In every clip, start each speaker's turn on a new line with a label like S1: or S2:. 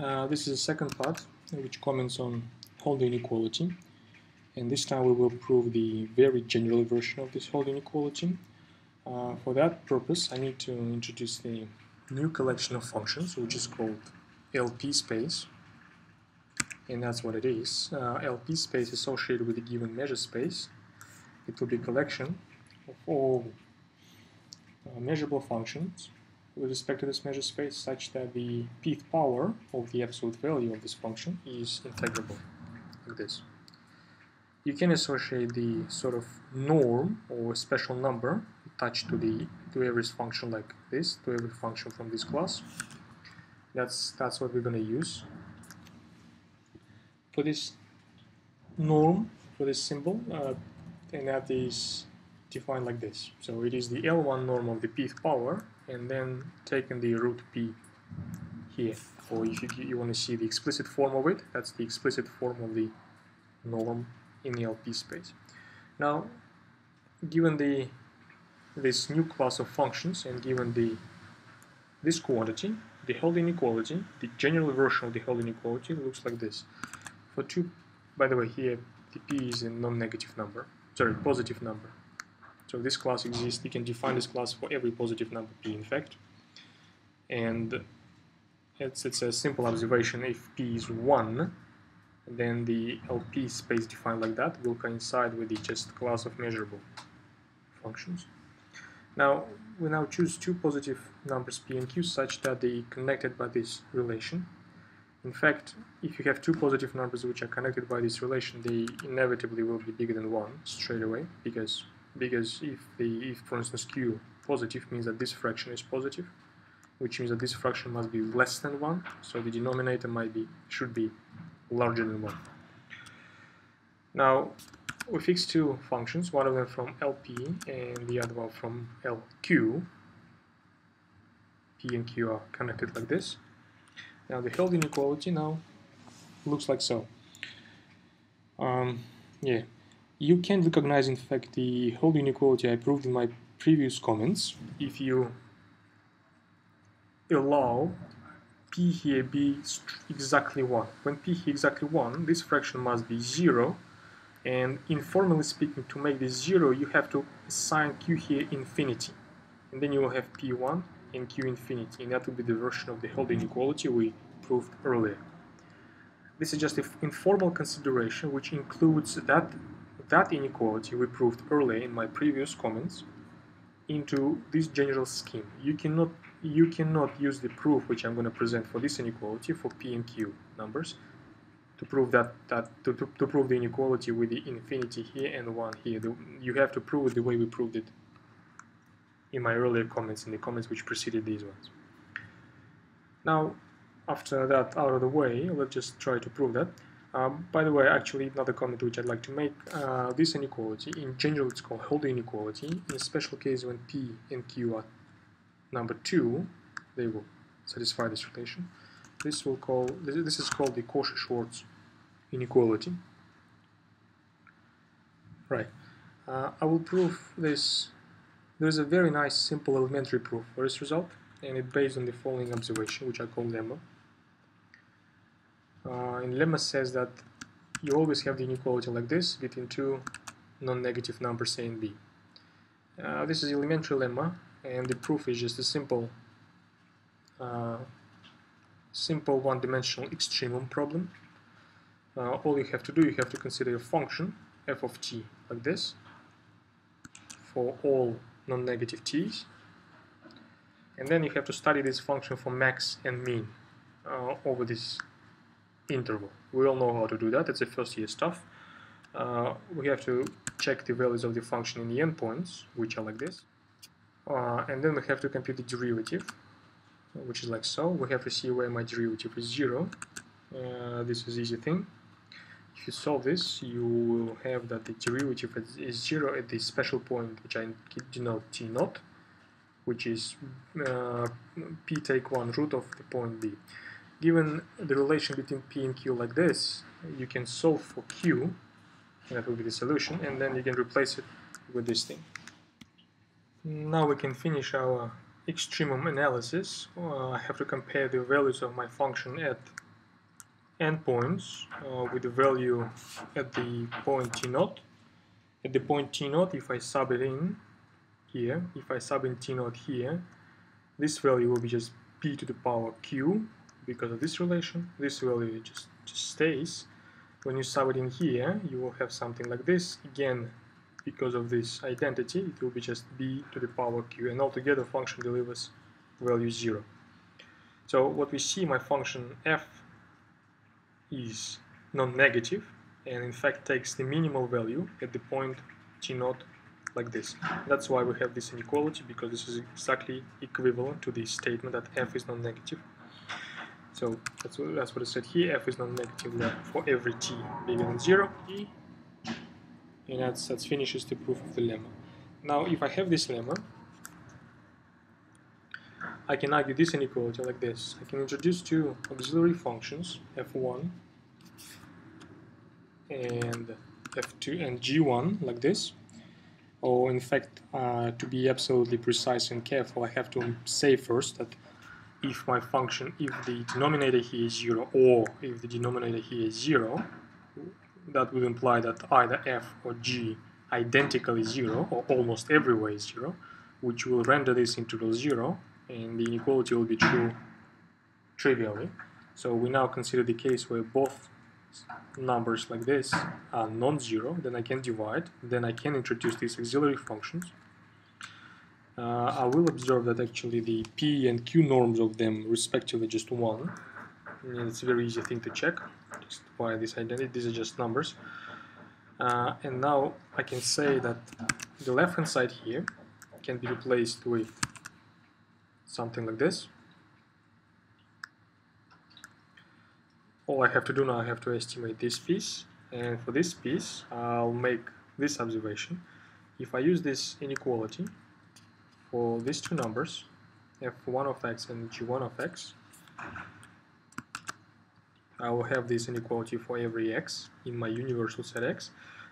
S1: Uh, this is the second part which comments on Holder inequality and this time we will prove the very general version of this Holder inequality. Uh, for that purpose I need to introduce the new collection of functions which is called LP space and that's what it is. Uh, LP space associated with a given measure space it will be a collection of all uh, measurable functions with respect to this measure space such that the pth power of the absolute value of this function is integrable, like this. You can associate the sort of norm or special number attached to the to every function like this, to every function from this class. That's that's what we're going to use. For this norm, for this symbol, uh, and that is defined like this. So it is the L1 norm of the pth power and then taking the root p here. Or if you, you want to see the explicit form of it, that's the explicit form of the norm in the LP space. Now, given the this new class of functions and given the this quantity, the Holder inequality, the general version of the Holder inequality looks like this. For two, by the way, here the p is a non-negative number, sorry, positive number. So this class exists, you can define this class for every positive number p in fact. And it's, it's a simple observation, if p is 1, then the LP space defined like that will coincide with the just class of measurable functions. Now, we now choose two positive numbers p and q such that they connected by this relation. In fact, if you have two positive numbers which are connected by this relation, they inevitably will be bigger than 1 straight away, because because if the if for instance q positive means that this fraction is positive which means that this fraction must be less than 1 so the denominator might be should be larger than 1 now we fix two functions one of them from LP and the other one from LQ P and Q are connected like this. Now the Holder inequality now looks like so. Um, yeah you can recognize in fact the Holder inequality I proved in my previous comments if you allow p here be exactly 1. When p here exactly 1, this fraction must be 0 and informally speaking to make this 0 you have to assign q here infinity and then you will have p1 and q infinity and that will be the version of the Holder inequality we proved earlier. This is just an informal consideration which includes that that inequality we proved earlier in my previous comments into this general scheme. You cannot you cannot use the proof which I'm going to present for this inequality for p and q numbers to prove that that to, to, to prove the inequality with the infinity here and 1 here. The, you have to prove it the way we proved it in my earlier comments, in the comments which preceded these ones. Now, after that out of the way, let's just try to prove that. Um, by the way, actually, another comment which I'd like to make, uh, this inequality, in general it's called Holder inequality. In a special case when P and Q are number 2, they will satisfy this relation. This will call this, is called the Cauchy-Schwarz inequality. Right. Uh, I will prove this. There's a very nice simple elementary proof for this result, and it's based on the following observation, which I call lemma uh, in lemma says that you always have the inequality like this between two non-negative numbers a and b. Uh, this is elementary lemma and the proof is just a simple uh, simple one-dimensional extremum problem. Uh, all you have to do, you have to consider a function f of t like this for all non-negative t's and then you have to study this function for max and mean uh, over this interval. We all know how to do that, it's the first year stuff. Uh, we have to check the values of the function in the endpoints, which are like this. Uh, and then we have to compute the derivative, which is like so. We have to see where my derivative is 0. Uh, this is easy thing. If you solve this, you will have that the derivative is 0 at the special point, which I denote t naught, which is uh, p take 1 root of the point b given the relation between P and Q like this, you can solve for Q, and that will be the solution, and then you can replace it with this thing. Now we can finish our extremum analysis. Uh, I have to compare the values of my function at endpoints uh, with the value at the point t naught. At the point t naught, if I sub it in here, if I sub in t naught here, this value will be just p to the power q because of this relation. This value just, just stays. When you sub it in here, you will have something like this. Again, because of this identity, it will be just b to the power q, and altogether function delivers value 0. So what we see, my function f is non-negative, and in fact takes the minimal value at the point t naught like this. That's why we have this inequality, because this is exactly equivalent to the statement that f is non-negative. So that's what, that's what I said here, f is non-negative for every t bigger than 0, and that's, that finishes the proof of the lemma. Now if I have this lemma, I can argue this inequality like this. I can introduce two auxiliary functions, f1 and f2 and g1 like this. Or in fact, uh, to be absolutely precise and careful, I have to say first that if my function, if the denominator here is 0 or if the denominator here is 0, that would imply that either f or g identically 0 or almost everywhere is 0, which will render this integral 0 and the inequality will be true trivially. So we now consider the case where both numbers like this are non-zero, then I can divide, then I can introduce these auxiliary functions. Uh, I will observe that actually the p and q norms of them respectively just 1. And it's a very easy thing to check, just by this identity, these are just numbers. Uh, and now I can say that the left hand side here can be replaced with something like this. All I have to do now, I have to estimate this piece, and for this piece, I'll make this observation. If I use this inequality for these two numbers, f1 of x and g1 of x, I will have this inequality for every x in my universal set x.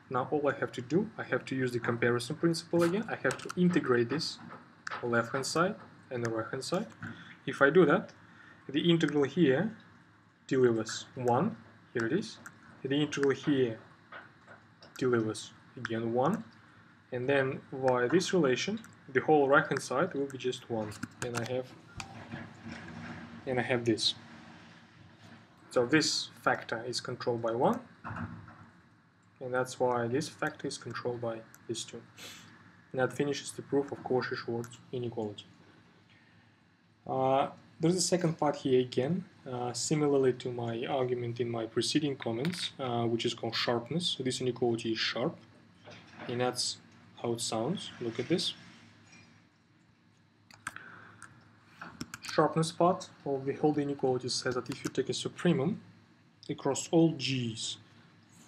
S1: Now all I have to do, I have to use the comparison principle again. I have to integrate this left hand side and the right hand side. If I do that, the integral here delivers 1, here it is. The integral here delivers again 1. And then via this relation, the whole right hand side will be just 1. And I have and I have this. So this factor is controlled by 1. And that's why this factor is controlled by this 2. And that finishes the proof of Cauchy-Schwarz inequality. Uh, there's a second part here again, uh, similarly to my argument in my preceding comments, uh, which is called sharpness. So this inequality is sharp, and that's how it sounds. Look at this. Sharpness part of the Holder inequality says that if you take a supremum across all g's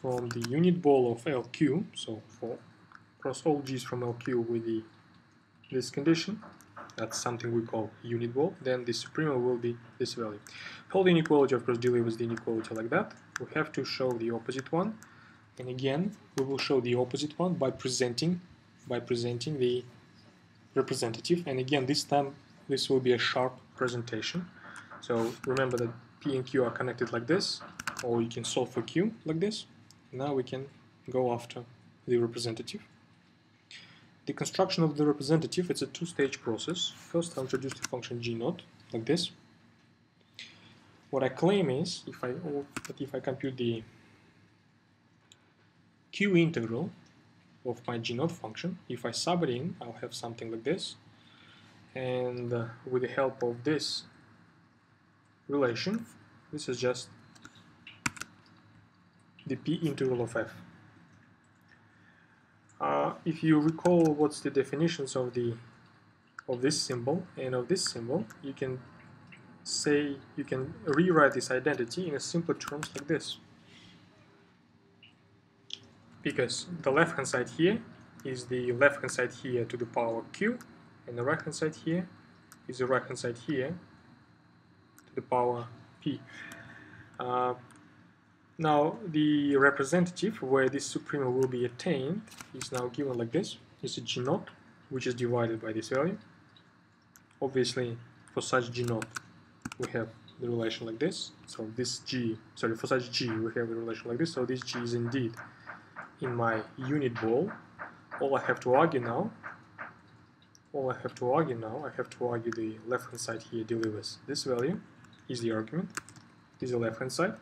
S1: from the unit ball of LQ, so for across all g's from LQ with the this condition, that's something we call unit ball, then the supremum will be this value. Holder inequality of course delivers the inequality like that. We have to show the opposite one. And again, we will show the opposite one by presenting by presenting the representative. And again, this time this will be a sharp presentation. So remember that P and Q are connected like this, or you can solve for Q like this. Now we can go after the representative. The construction of the representative, it's a two-stage process. First, I'll introduce the function g naught, like this. What I claim is, if I, that if I compute the q integral of my g naught function, if I sub it in, I'll have something like this. And uh, with the help of this relation, this is just the p integral of f. Uh, if you recall what's the definitions of the of this symbol and of this symbol, you can say you can rewrite this identity in a simpler terms like this. Because the left hand side here is the left hand side here to the power q, and the right hand side here is the right hand side here to the power p. Uh, now the representative where this supremum will be attained is now given like this. It's a g naught which is divided by this value. Obviously for such g naught we have the relation like this. So this g, sorry, for such g, we have the relation like this. So this g is indeed in my unit ball. All I have to argue now, all I have to argue now, I have to argue the left hand side here delivers this value is the argument, is the left hand side.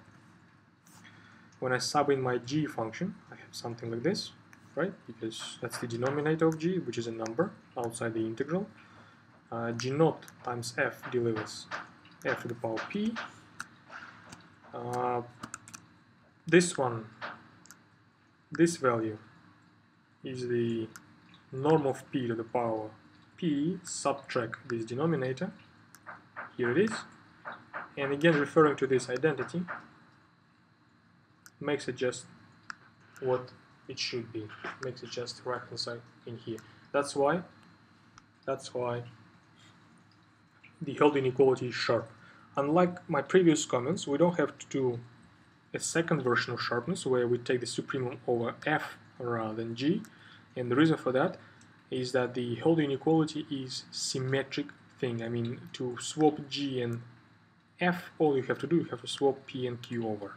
S1: When I sub in my g function, I have something like this, right? Because that's the denominator of g, which is a number outside the integral. Uh, g naught times f delivers f to the power p. Uh, this one, this value is the norm of p to the power p, subtract this denominator, here it is, and again referring to this identity, makes it just what it should be, makes it just right hand side in here. That's why, that's why the Hölder inequality is sharp. Unlike my previous comments, we don't have to do a second version of sharpness where we take the supremum over f rather than g. And the reason for that is that the Hölder inequality is symmetric thing. I mean, to swap g and f, all you have to do, you have to swap p and q over.